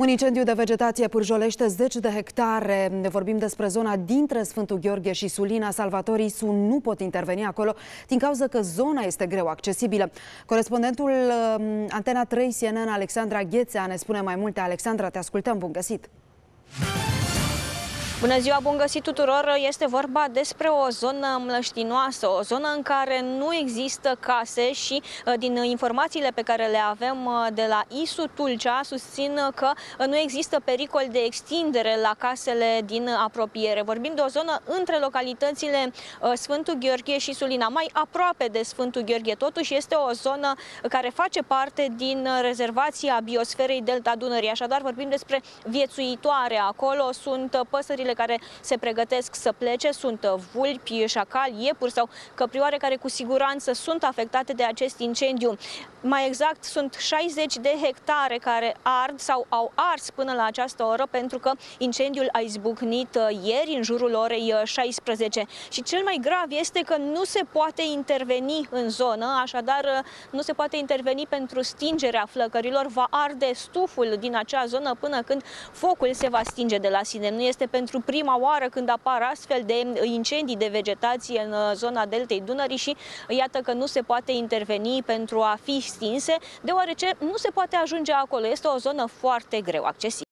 Un incendiu de vegetație pârjolește zeci de hectare. Ne vorbim despre zona dintre Sfântul Gheorghe și Sulina. Salvatorii Su nu pot interveni acolo din cauza că zona este greu accesibilă. Corespondentul um, Antena 3 CNN, Alexandra Ghețea, ne spune mai multe. Alexandra, te ascultăm. Bun găsit! Bună ziua, bun găsit tuturor! Este vorba despre o zonă mlăștinoasă, o zonă în care nu există case și uh, din informațiile pe care le avem uh, de la ISU Tulcea susțin că uh, nu există pericol de extindere la casele din apropiere. Vorbim de o zonă între localitățile Sfântul Gheorghe și Sulina, mai aproape de Sfântul Gheorghe. Totuși este o zonă care face parte din rezervația biosferei Delta Dunării. Așadar vorbim despre viețuitoare. Acolo sunt păsările animalele care se pregătesc să plece sunt uh, vulpi, șacali, iepuri sau căprioare care cu siguranță sunt afectate de acest incendiu. Mai exact, sunt 60 de hectare care ard sau au ars până la această oră pentru că incendiul a izbucnit uh, ieri în jurul orei 16. Uh, Și cel mai grav este că nu se poate interveni în zonă, așadar nu se poate interveni pentru stingerea flăcărilor, va arde stuful din acea zonă până când focul se va stinge de la sine. Nu este pentru prima oară când apar astfel de incendii de vegetație în uh, zona deltei Dunării și iată că nu se poate interveni pentru a fi stinse, deoarece nu se poate ajunge acolo. Este o zonă foarte greu accesibilă.